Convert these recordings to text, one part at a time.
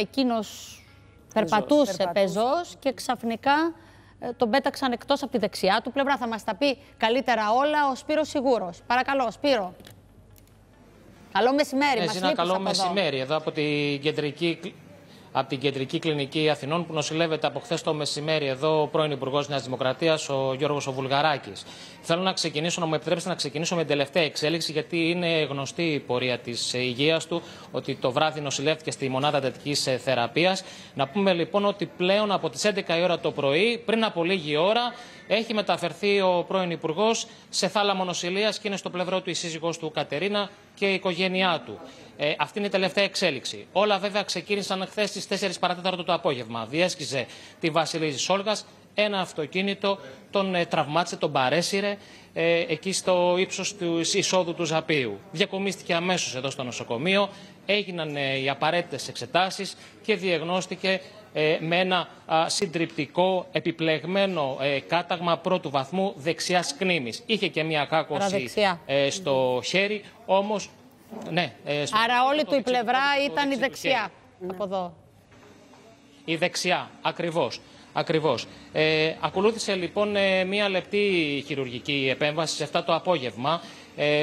εκείνος περπατούσε Περπατούσε. πεζός και ξαφνικά ε, τον πέταξαν εκτός από τη δεξιά του πλευρά. Θα μας τα πει καλύτερα όλα ο Σπύρος Σιγούρος. Παρακαλώ, Σπύρο. Καλό μεσημέρι, μας Ζήνα, λείπεις καλό από εδώ. μεσημέρι εδώ από την κεντρική κλ- από την Κεντρική Κλινική Αθηνών που νοσηλεύεται από χθες το μεσημέρι εδώ ο πρώην Υπουργός Νέας Δημοκρατίας, ο Γιώργος Βουλγαράκη. Θέλω να ξεκινήσω, να μου επιτρέψετε να ξεκινήσω με την τελευταία εξέλιξη, γιατί είναι γνωστή η πορεία της υγείας του, ότι το βράδυ νοσηλεύτηκε στη μονάδα εντατική θεραπείας. Να πούμε λοιπόν ότι πλέον από τις 11 η ώρα το πρωί, πριν από λίγη ώρα, έχει μεταφερθεί ο πρώην Υπουργός σε θάλαμο νοσηλείας και είναι στο πλευρό του η σύζυγός του Κατερίνα και η οικογένειά του. Ε, αυτή είναι η τελευταία εξέλιξη. Όλα βέβαια ξεκίνησαν χθες στις 4 παρατέταρτο το απόγευμα. Διέσχιζε τη Βασιλίζη Σόλγας. Ένα αυτοκίνητο τον ε, τραυμάτισε, τον παρέσυρε ε, εκεί στο ύψος του εισόδου του Ζαπίου. Διακομίστηκε αμέσως εδώ στο νοσοκομείο. Έγιναν ε, οι απαραίτητες εξετάσεις και διαγνώστηκε ε, με ένα α, συντριπτικό επιπλεγμένο ε, κάταγμα πρώτου βαθμού δεξιάς κνήμης. Είχε και μια κάκωση Παραδεξιά. ε, στο χέρι, όμως... Ναι, ε, στο- Άρα όλη το του η δεξί- πλευρά το ήταν η δεξί του δεξιά. χέρι. Από εδώ. Η δεξιά, ακριβώς. Ακριβώς. Ε, ακολούθησε λοιπόν ε, μία λεπτή χειρουργική επέμβαση σε αυτά το απόγευμα ε,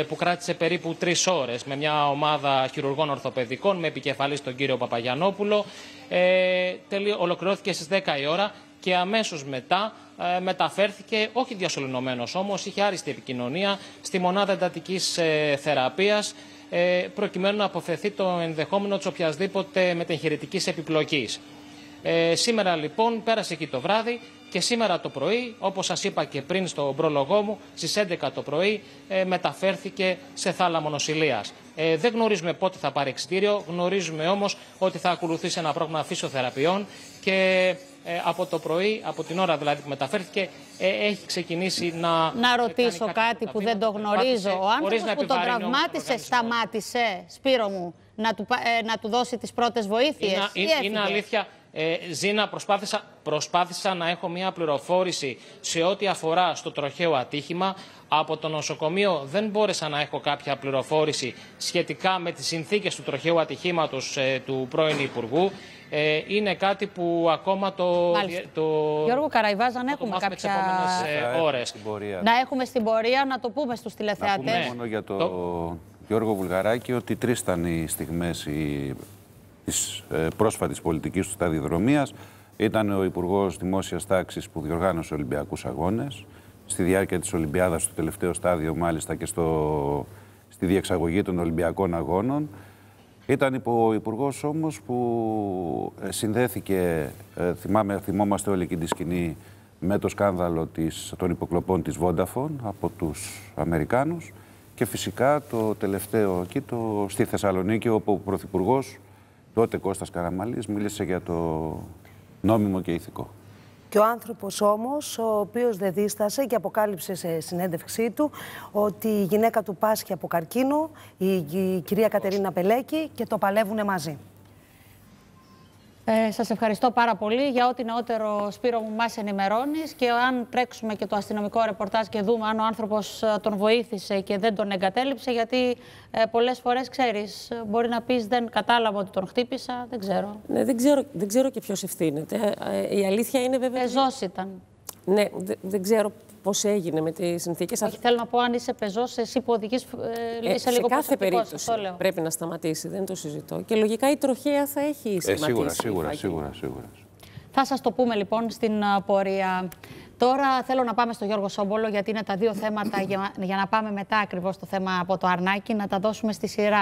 που κράτησε περίπου τρεις ώρες με μια ομάδα χειρουργών ορθοπαιδικών με επικεφαλής τον κύριο Παπαγιανόπουλο. Ε, τελει- ολοκληρώθηκε στις 10 η ώρα και αμέσως μετά ε, μεταφέρθηκε, όχι διασωληνωμένος όμως, είχε άριστη επικοινωνία στη μονάδα εντατικής ε, θεραπείας ε, προκειμένου να αποφευθεί το ενδεχόμενο της οποιασδήποτε μετεγχειρητικής επιπλοκής. Ε, σήμερα λοιπόν πέρασε εκεί το βράδυ και σήμερα το πρωί, όπως σας είπα και πριν στο πρόλογό μου, στις 11 το πρωί ε, μεταφέρθηκε σε θάλαμο νοσηλείας. Ε, δεν γνωρίζουμε πότε θα πάρει εξητήριο, γνωρίζουμε όμως ότι θα ακολουθήσει ένα πρόγραμμα φυσιοθεραπείων και ε, από το πρωί, από την ώρα δηλαδή που μεταφέρθηκε, ε, έχει ξεκινήσει να... Να ε, ρωτήσω κάνει κάποια κάτι που βήματα, δεν το προσπάθησε, γνωρίζω. Ο χωρίς άνθρωπος να που τον επιβαρύνει όμως τον τραυμάτισε οργανισμό. σταμάτησε, Σπύρο μου, να του, πα- ε, να του δώσει τις πρώτες βοήθειες Είναι, ή είναι, έφυγε; είναι αλήθεια. Ε, Ζήνα, προσπάθησα, προσπάθησα να έχω μια πληροφόρηση σε ό,τι αφορά στο τροχαίο ατύχημα. Από το νοσοκομείο δεν μπόρεσα να έχω κάποια πληροφόρηση σχετικά με τις συνθήκες του τροχαίου ατυχήματος ε, του πρώην Υπουργού. Ε, είναι κάτι που ακόμα το... Μάλιστα. το Γιώργο Καραϊβάζ, αν θα το έχουμε μάθουμε τις κάποια... επόμενες ε, ώρες. Στην πορεία. Να έχουμε στην πορεία να το πούμε στους Να πούμε τηλεθεατές. μόνο για το, Το- Γιώργο Βουλγαράκη ότι τρεις ήταν οι στιγμές οι... της ε, πρόσφατης πολιτικής του σταδιοδρομίας. Ήταν ο Υπουργός Δημόσιας Τάξης που διοργάνωσε Ολυμπιακούς Αγώνες. Στη διάρκεια της Ολυμπιάδας, στο τελευταίο στάδιο μάλιστα και στο... στη διεξαγωγή των Ολυμπιακών Αγώνων. Ήταν ο υπουργός όμως που ε, συνδέθηκε, ε, θυμάμαι, θυμόμαστε όλοι και τη σκηνή, με το σκάνδαλο της, των υποκλοπών της Vodafone από τους Αμερικάνους και φυσικά το τελευταίο εκεί το, στη Θεσσαλονίκη όπου ο Πρωθυπουργός, τότε Κώστας Καραμαλής, μίλησε για το νόμιμο και ηθικό. Και ο άνθρωπος όμως, ο οποίος δεν δίστασε και αποκάλυψε σε συνέντευξή του ότι η γυναίκα του πάσχει από καρκίνο, η, η κυρία Κατερίνα Πελέκη και το παλεύουν μαζί. Ε, σας ευχαριστώ πάρα πολύ για ό,τι νεότερο Σπύρο μου μας ενημερώνεις και αν τρέξουμε και το αστυνομικό ρεπορτάζ και δούμε αν ο άνθρωπος ε, τον βοήθησε και δεν τον εγκατέλειψε γιατί ε, πολλές φορές ξέρεις ε, μπορεί να πεις δεν κατάλαβα ότι τον χτύπησα, δεν ξέρω. Ναι, δεν, ξέρω, δεν ξέρω και ποιος ευθύνεται. Ε, η αλήθεια είναι βέβαια. Πεζός ήταν. Ναι, δε- δεν ξέρω πώς έγινε με τις συνθήκες. Όχι, θέλω να πω αν είσαι πεζός, εσύ που οδηγείς, ε, Ε, είσαι σε λίγο κάθε προσεκτικός, περίπτωση αυτό λέω. πρέπει να σταματήσει, δεν το συζητώ. Και λογικά η τροχέα θα έχει Ε, σταματήσει. σίγουρα, σίγουρα, Φάκη. σίγουρα, σίγουρα. Θα σας το πούμε λοιπόν στην α, πορεία. Τώρα θέλω να πάμε στο Γιώργο Σόμπολο γιατί είναι τα δύο θέματα για, για να πάμε μετά ακριβώς το θέμα από το Αρνάκι να τα δώσουμε στη σειρά.